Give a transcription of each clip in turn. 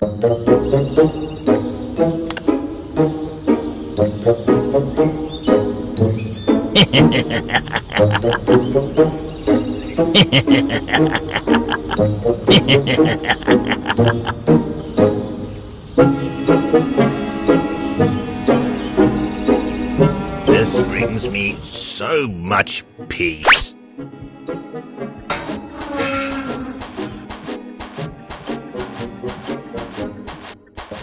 This brings me so much peace.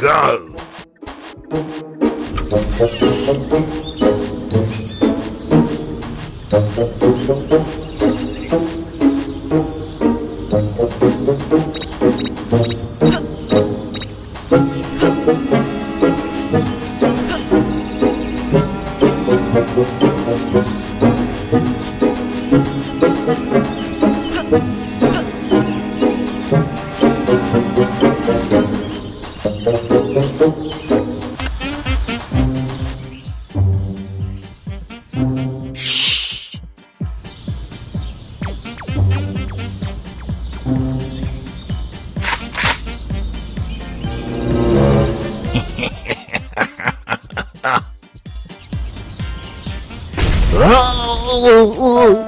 get Ready, go. Oh,